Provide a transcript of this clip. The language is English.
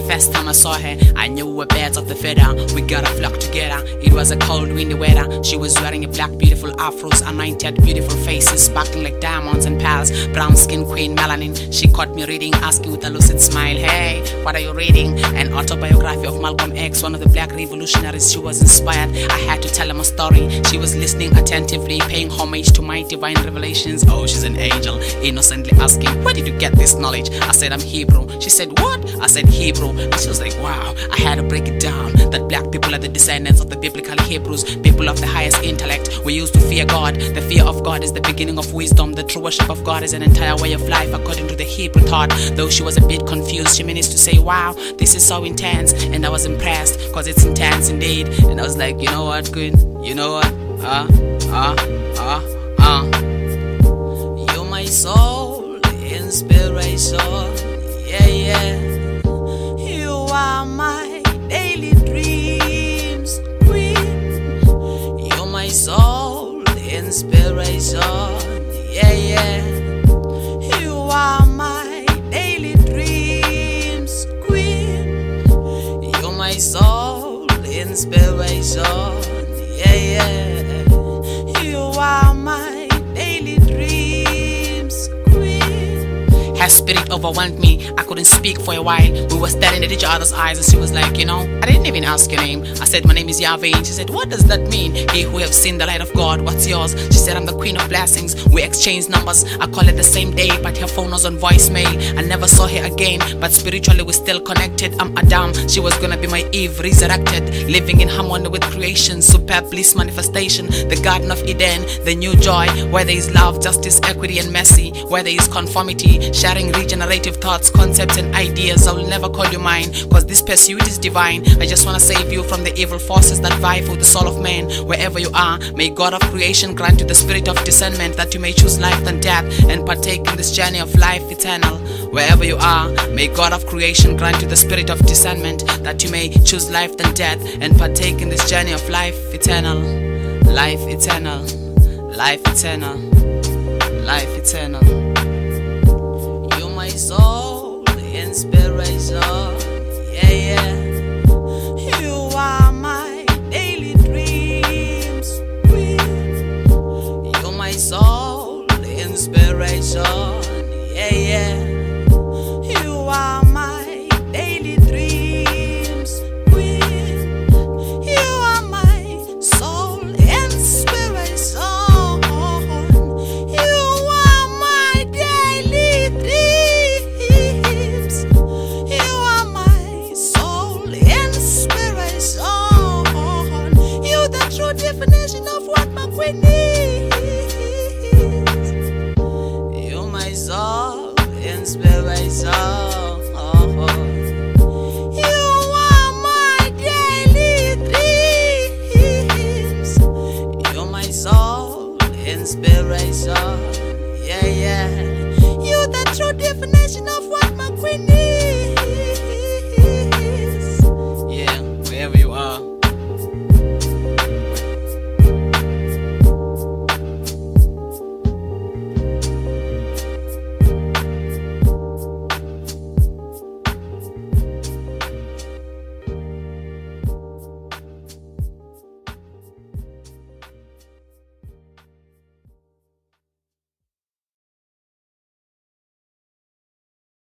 First time I saw her, I knew we were birds of the feather. We got a flock together. It was a cold, windy weather. She was wearing a black, beautiful afros, anointed, beautiful faces, sparkling like diamonds and pearls. Brown skin, queen melanin. She caught me reading, asking with a lucid smile, Hey, what are you reading? An autobiography of Malcolm X, one of the black revolutionaries. She was inspired. I had to tell him a story. She was listening attentively, paying homage to my divine revelations. Oh, she's an angel, innocently asking, Where did you get this knowledge? I said, I'm Hebrew. She said, What? I said, Hebrew. And she was like, Wow. I had to break it down that black people are the descendants of the biblical Hebrews, people of the highest intellect. We used to fear God. The fear of God is the beginning of wisdom. The true worship of God is an entire way of life, according to the Hebrew thought. Though she was a bit confused, she managed to say, Wow, this is so intense. And I was impressed because it's intense indeed. And I was like, You know what, Queen? You know what? Uh, uh, uh, uh. You're my soul inspiration. Yeah, yeah. Inspiration. Yeah, yeah. You are my daily dreams, Queen. You're my soul inspiration. Yeah, yeah. You are my daily dreams, Queen. Her spirit overwhelmed me. I couldn't speak for a while. We were staring at each other's eyes, and she was like, You know, I didn't even ask your name. I said, My name is Yahweh. She said, What does that mean? He who have seen the light of God, what's yours? She said, I'm the queen of blessings. We exchanged numbers. I called it the same day, but her phone was on voicemail. I never saw her again, but spiritually we're still connected. I'm Adam. She was gonna be my Eve, resurrected, living in harmony with creation, superb bliss manifestation, the Garden of Eden, the new joy, where there is love, justice, equity, and mercy, where there is conformity, sharing regenerative thoughts, concepts, and ideas. I will never call you mine, cause this pursuit is divine. I just wanna save you from the evil forces that vie for the soul of man. Wherever you are, may God of creation grant you the spirit of discernment that you may choose life than death and partake in this journey of life eternal. Wherever you are, may God of creation grant you the spirit of discernment that you may choose life than death and partake in this journey of life eternal. Life eternal. Life eternal. Inspiration. Yeah, yeah. You are my daily dreams, Queen. You are my soul inspiration. You are my daily dreams. You are my soul inspiration. You the true definition of what my queen is. and spill my soul.